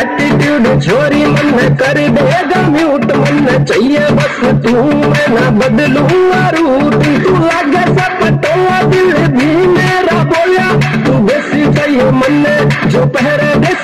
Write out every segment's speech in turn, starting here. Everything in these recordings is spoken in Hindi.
एटीट्यूड छोरी मन कर देगा म्यूट मन चाहिए बस तू मैं ना बदलूँगा रूट तू लगे सब तो दिल भी मेरा बोला तू बेसी चाहिए मन जो पहरे देसी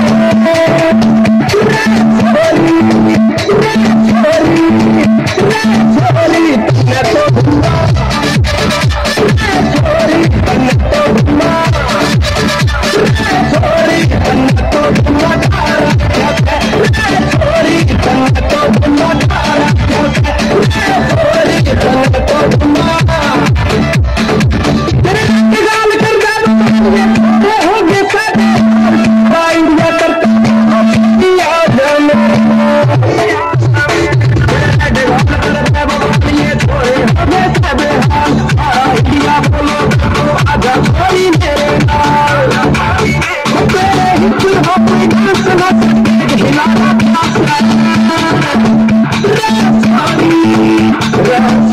Yes.